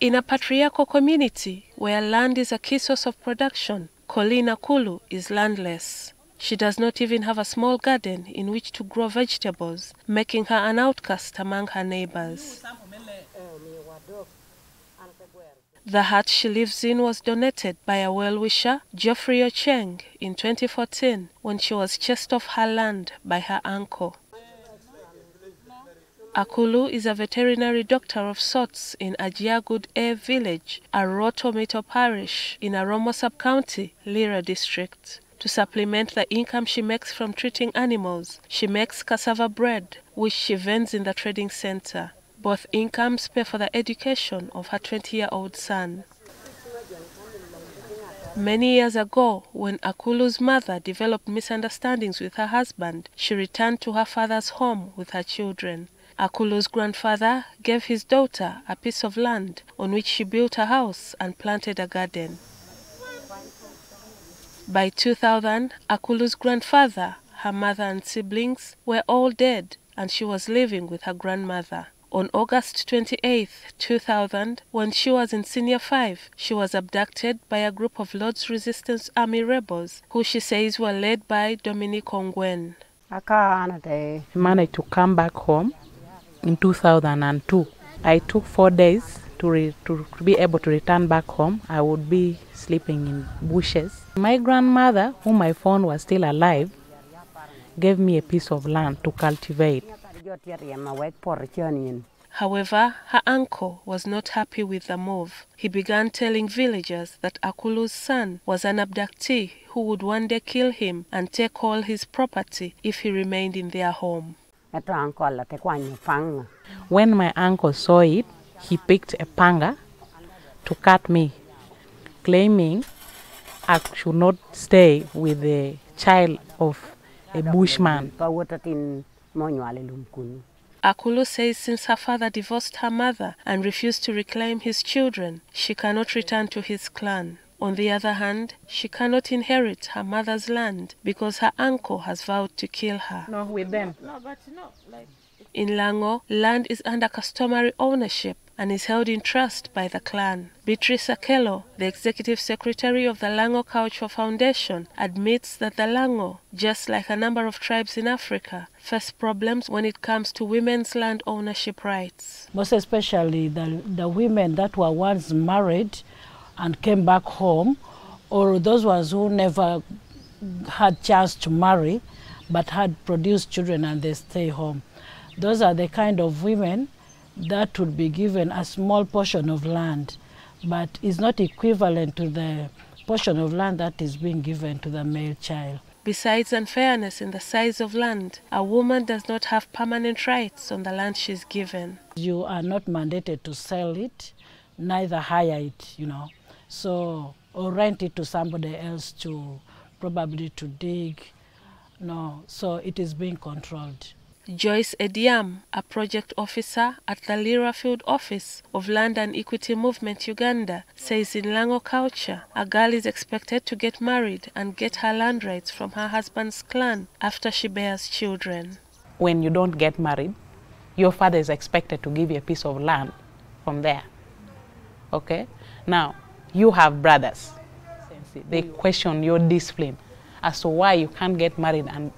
In a patriarchal community where land is a key source of production, Colleen Akulu is landless. She does not even have a small garden in which to grow vegetables, making her an outcast among her neighbors. The hut she lives in was donated by a well-wisher, Geoffrey Ocheng, in 2014 when she was chased off her land by her uncle. Akulu is a veterinary doctor of sorts in Ajiagud A village, a Roto parish in Aromo sub-county, Lira district. To supplement the income she makes from treating animals, she makes cassava bread, which she vends in the trading center. Both incomes pay for the education of her 20-year-old son. Many years ago, when Akulu's mother developed misunderstandings with her husband, she returned to her father's home with her children. Akulu's grandfather gave his daughter a piece of land on which she built a house and planted a garden. By 2000, Akulu's grandfather, her mother and siblings were all dead and she was living with her grandmother. On August 28, 2000, when she was in senior 5, she was abducted by a group of Lord's Resistance Army rebels who she says were led by Dominic Ongwen. I managed to come back home in 2002. I took four days to, re- to be able to return back home. I would be sleeping in bushes. My grandmother, whom I found was still alive, gave me a piece of land to cultivate. However, her uncle was not happy with the move. He began telling villagers that Akulu's son was an abductee who would one day kill him and take all his property if he remained in their home. When my uncle saw it, he picked a panga to cut me, claiming I should not stay with the child of a bushman. Akulu says since her father divorced her mother and refused to reclaim his children, she cannot return to his clan. On the other hand, she cannot inherit her mother's land because her uncle has vowed to kill her. No, with them. No, but no, like... In Lango, land is under customary ownership and is held in trust by the clan. Beatrice Akelo, the executive secretary of the Lango Culture Foundation, admits that the Lango, just like a number of tribes in Africa, face problems when it comes to women's land ownership rights. Most especially the, the women that were once married and came back home, or those ones who never had chance to marry but had produced children and they stay home. Those are the kind of women that would be given a small portion of land, but is not equivalent to the portion of land that is being given to the male child. Besides unfairness in the size of land, a woman does not have permanent rights on the land she's given. You are not mandated to sell it, neither hire it, you know. So, or rent it to somebody else to probably to dig. No, so it is being controlled. Joyce Ediam, a project officer at the Lira Field Office of Land and Equity Movement Uganda, says in Lango culture, a girl is expected to get married and get her land rights from her husband's clan after she bears children. When you don't get married, your father is expected to give you a piece of land from there. Okay? Now, you have brothers. They question your discipline as to why you can't get married and,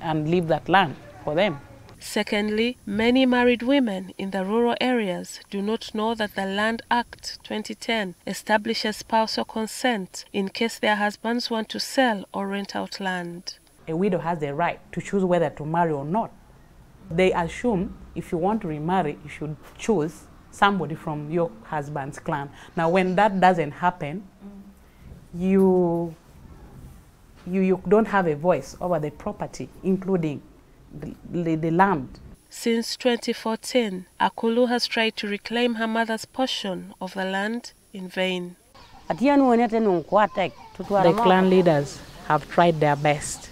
and leave that land for them. Secondly, many married women in the rural areas do not know that the Land Act 2010 establishes spousal consent in case their husbands want to sell or rent out land. A widow has the right to choose whether to marry or not. They assume if you want to remarry, you should choose somebody from your husband's clan. Now, when that doesn't happen, you, you, you don't have a voice over the property, including the, the, the land. Since 2014, Akulu has tried to reclaim her mother's portion of the land in vain. The clan leaders have tried their best,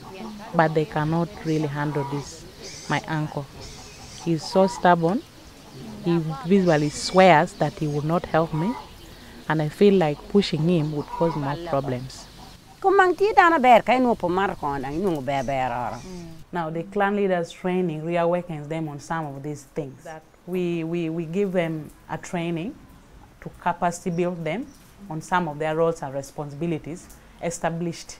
but they cannot really handle this. My uncle, he's so stubborn. He visually swears that he will not help me, and I feel like pushing him would cause more problems. Now, the clan leaders training reawakens them on some of these things. we, we, we give them a training to capacity build them on some of their roles and responsibilities established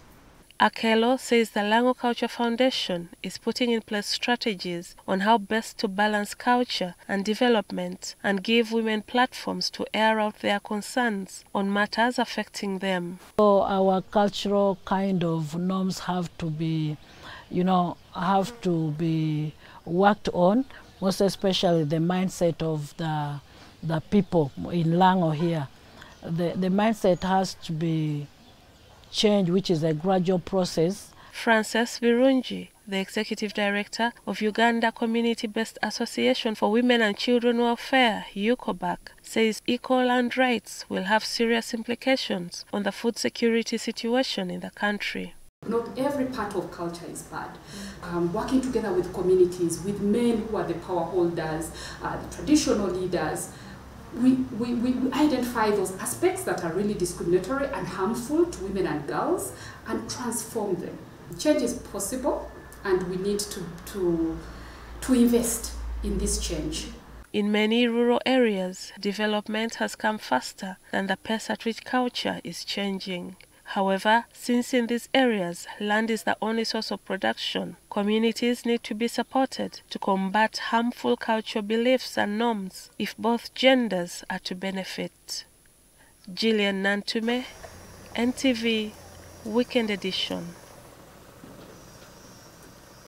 Akelo says the Lango Culture Foundation is putting in place strategies on how best to balance culture and development and give women platforms to air out their concerns on matters affecting them. So our cultural kind of norms have to be, you know, have to be worked on, most especially the mindset of the, the people in Lango here. The, the mindset has to be change, which is a gradual process. Frances Birungi, the Executive Director of Uganda Community Based Association for Women and Children Welfare, UCOBAC, says equal land rights will have serious implications on the food security situation in the country. Not every part of culture is bad. Um, working together with communities, with men who are the power holders, uh, the traditional leaders, we, we, we identify those aspects that are really discriminatory and harmful to women and girls and transform them. Change is possible and we need to, to, to invest in this change. In many rural areas, development has come faster than the pace at which culture is changing. However, since in these areas land is the only source of production, communities need to be supported to combat harmful cultural beliefs and norms if both genders are to benefit. Gillian Nantume, NTV, Weekend Edition.